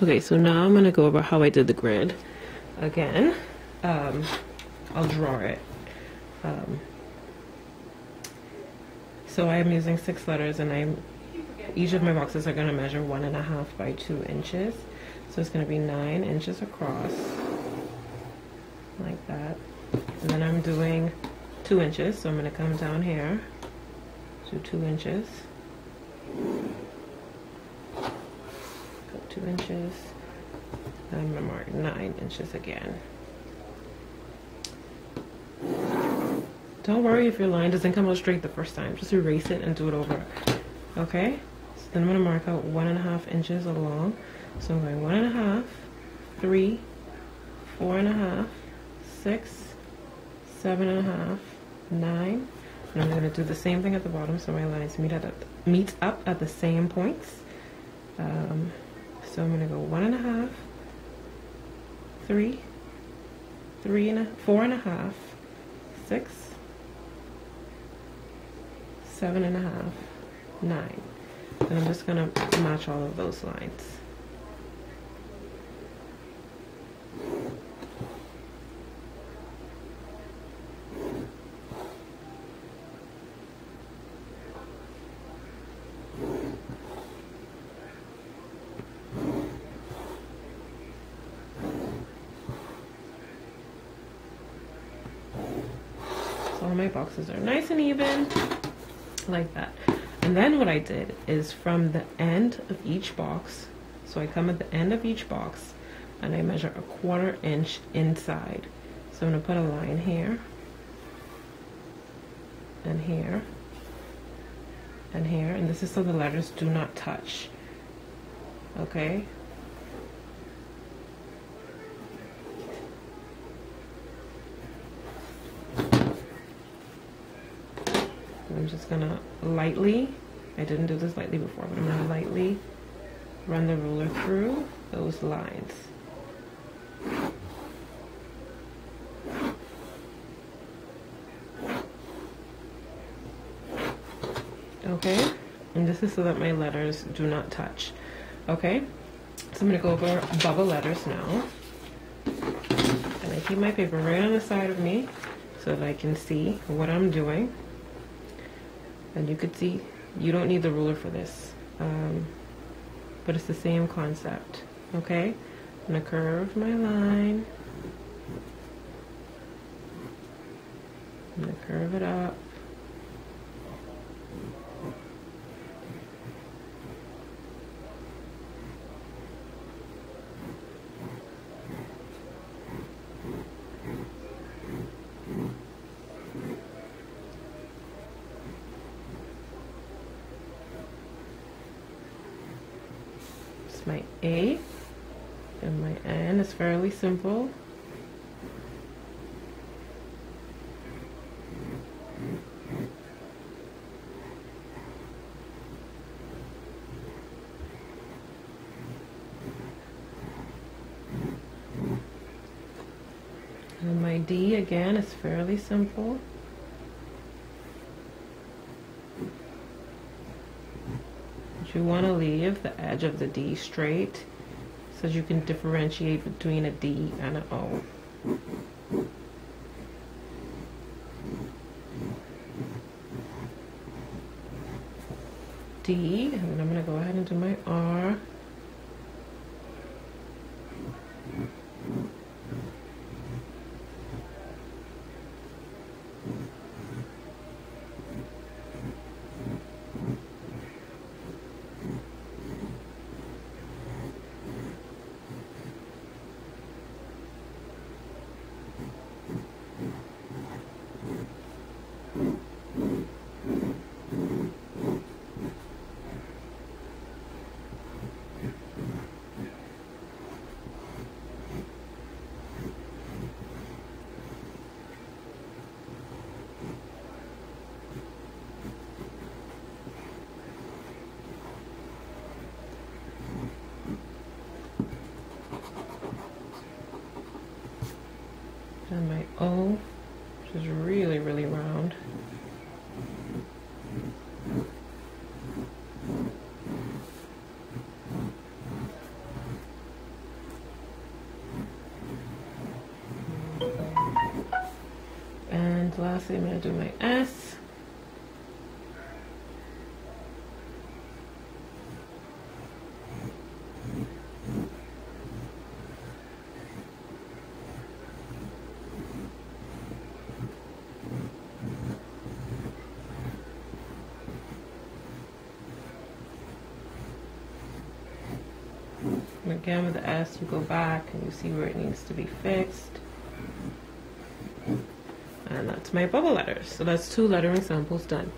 Okay, so now I'm gonna go over how I did the grid. Again, um, I'll draw it. Um, so I am using six letters and I'm, each of my boxes are gonna measure one and a half by two inches. So it's gonna be nine inches across, like that. And then I'm doing two inches, so I'm gonna come down here, do two inches. Inches. I'm gonna mark nine inches again. Don't worry if your line doesn't come out straight the first time. Just erase it and do it over. Okay? So then I'm gonna mark out one and a half inches along. So I'm going one and a half, three, four and a half, six, seven and a half, nine. And I'm gonna do the same thing at the bottom so my lines meet at meet up at the same points. Um, so I'm to go one and a half, three, three and a, four and a half, six, seven and a half, nine. And I'm just going to match all of those lines. My boxes are nice and even like that. And then what I did is from the end of each box so I come at the end of each box and I measure a quarter inch inside. So I'm to put a line here and here and here and this is so the letters do not touch okay I'm just gonna lightly, I didn't do this lightly before, but I'm gonna lightly run the ruler through those lines. Okay, and this is so that my letters do not touch. Okay, so I'm gonna go over bubble letters now. And I keep my paper right on the side of me so that I can see what I'm doing and you could see you don't need the ruler for this um, but it's the same concept okay? I'm gonna curve my line. I'm gonna curve it up my A and my N is fairly simple. And my D again is fairly simple. You want to leave the edge of the D straight so you can differentiate between a D and an O. D, and then I'm going to go ahead and do my R. Then my O, which is really, really round. And lastly, I'm going to do my S. And again with the S, you go back and you see where it needs to be fixed. And that's my bubble letters. So that's two lettering samples done.